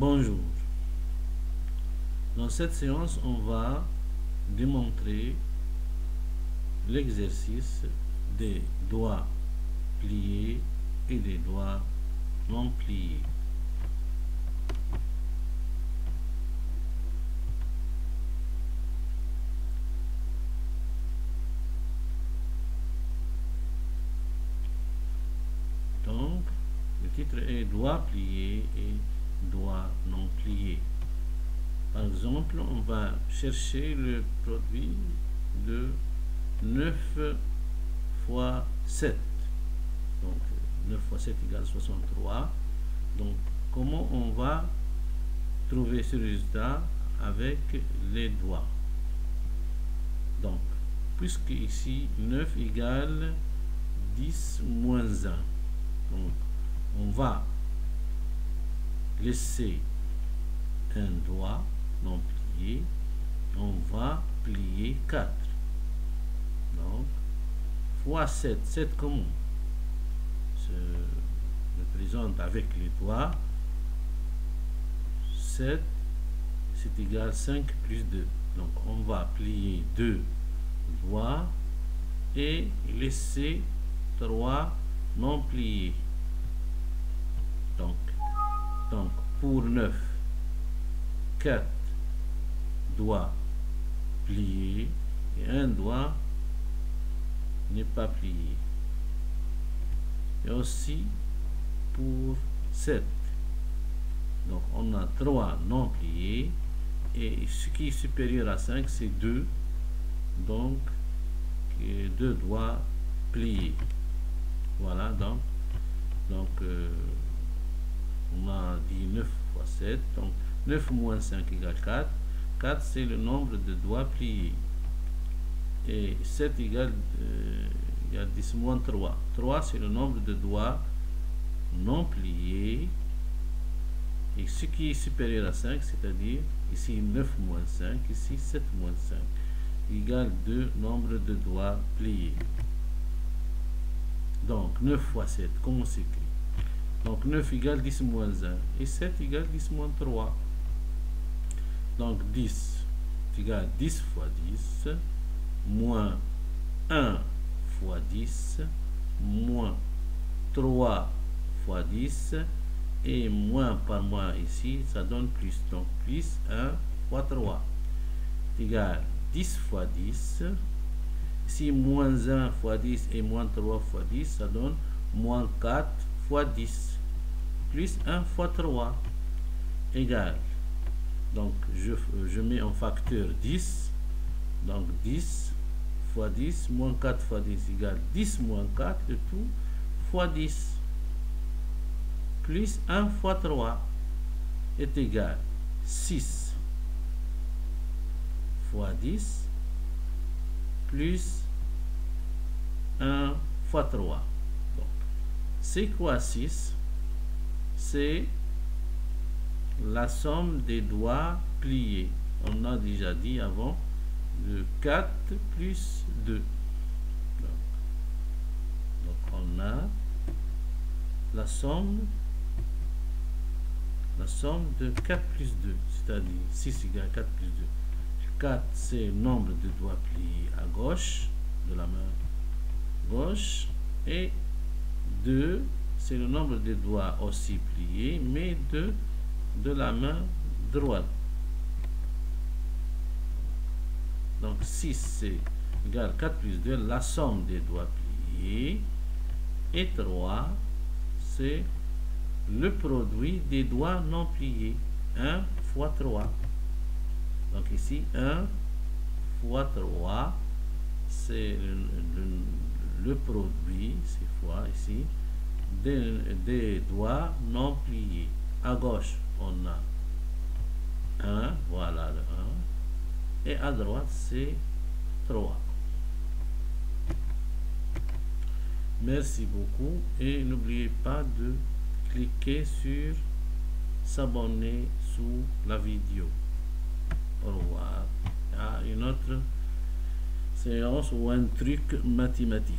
Bonjour. Dans cette séance, on va démontrer l'exercice des doigts pliés et des doigts non pliés. Donc, le titre est doigts pliés et doigts non pliés. Par exemple, on va chercher le produit de 9 fois 7. Donc 9 fois 7 égale 63. Donc comment on va trouver ce résultat avec les doigts? Donc, puisque ici 9 égale 10 moins 1. Donc on va laisser un doigt non plié. On va plier 4. Donc, fois 7. 7 comment? Se représente avec les doigts. 7, c'est égal à 5 plus 2. Donc, on va plier 2 doigts et laisser 3 non pliés. Donc, donc pour 9, 4 doigts pliés et un doigt n'est pas plié. Et aussi pour 7. Donc on a 3 non pliés et ce qui est supérieur à 5 c'est 2. Donc 2 doigts pliés. Voilà donc, donc euh, on a dit 9 fois 7. Donc 9 moins 5 égale 4. 4 c'est le nombre de doigts pliés et 7 égale, euh, 10 moins 3. 3, c'est le nombre de doigts non pliés. Et ce qui est supérieur à 5, c'est-à-dire ici 9 moins 5, ici 7 moins 5, égale 2 nombre de doigts pliés. Donc 9 fois 7, comment s'écrit Donc 9 égale 10 moins 1 et 7 égale 10 moins 3. Donc 10 égale 10 fois 10 moins 1 fois 10, moins 3 fois 10, et moins par moins ici, ça donne plus. Donc plus 1 fois 3 égale 10 fois 10. Si moins 1 fois 10 et moins 3 fois 10, ça donne moins 4 fois 10. Plus 1 fois 3 égale. Donc je, je mets en facteur 10. Donc 10 fois 10 moins 4 fois 10 égale 10 moins 4 de tout fois 10 plus 1 fois 3 est égal 6 fois 10 plus 1 fois 3. C'est quoi 6 C'est la somme des doigts pliés. On a déjà dit avant de 4 plus 2. Donc, on a la somme la somme de 4 plus 2, c'est-à-dire 6 égale 4 plus 2. 4, c'est le nombre de doigts pliés à gauche de la main gauche. Et 2, c'est le nombre de doigts aussi pliés, mais de, de la main droite. Donc 6 c'est égal 4 plus 2, la somme des doigts pliés. Et 3 c'est le produit des doigts non pliés. 1 fois 3. Donc ici 1 fois 3 c'est produit, c'est fois ici, des, des doigts non pliés. À gauche, on a 1, voilà le 1 et à droite c'est 3. Merci beaucoup et n'oubliez pas de cliquer sur s'abonner sous la vidéo. Au revoir. À une autre séance ou un truc mathématique.